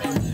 double.